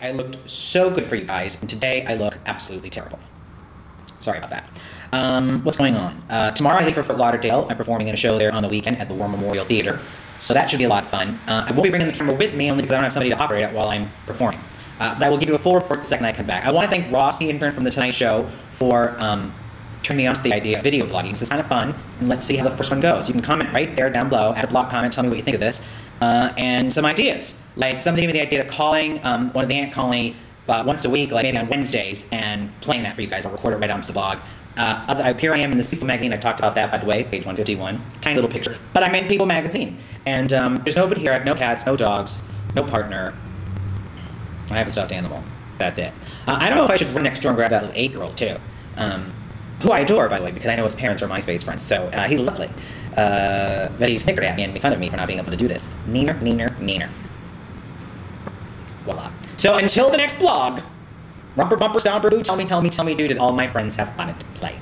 I looked so good for you guys, and today I look absolutely terrible. Sorry about that. Um, what's going on? Uh, tomorrow I leave for Fort Lauderdale. I'm performing in a show there on the weekend at the War Memorial Theater. So that should be a lot of fun. Uh, I won't be bringing the camera with me only because I don't have somebody to operate it while I'm performing. Uh, but I will give you a full report the second I come back. I want to thank Ross, the intern from The Tonight Show, for um, turning me on to the idea of video blogging. So it's kind of fun, and let's see how the first one goes. You can comment right there down below, add a blog comment, tell me what you think of this, uh, and some ideas. Like somebody gave me the idea of calling um, one of the Ant Colony uh, once a week, like maybe on Wednesdays, and playing that for you guys. I'll record it right onto the blog. Uh, here I am in this People magazine. I talked about that, by the way, page 151. Tiny little picture. But I'm in People magazine. And um, there's nobody here. I have no cats, no dogs, no partner. I have a stuffed animal. That's it. Uh, I don't know if I should run next door and grab that little eight year old, too. Um, who I adore, by the way, because I know his parents are MySpace friends. So uh, he's lovely. Uh, but he snickered at me and made fun of me for not being able to do this. Neener, neener, neener. Voila. So until the next blog, Rumper Bumper Stomper Boo, tell me, tell me, tell me, dude, did all my friends have fun to play?